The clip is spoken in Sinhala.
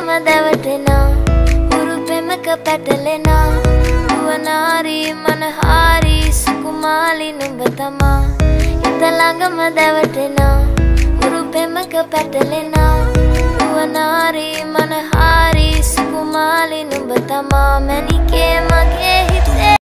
ළඟම දැවටෙනා උරු පෙමක පැටලෙනා නුවනාරී මනහාරී සුකුමාලි නුඹ තමා හිත ළඟම දැවටෙනා උරු පෙමක පැටලෙනා නුවනාරී මනහාරී සුකුමාලි නුඹ තමා මැනි